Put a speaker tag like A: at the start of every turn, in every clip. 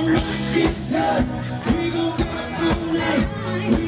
A: It's done. We gon' get a new name.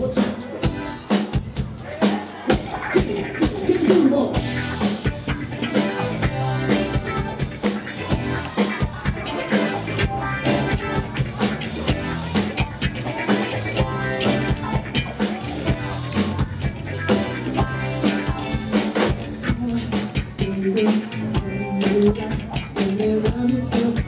A: What's to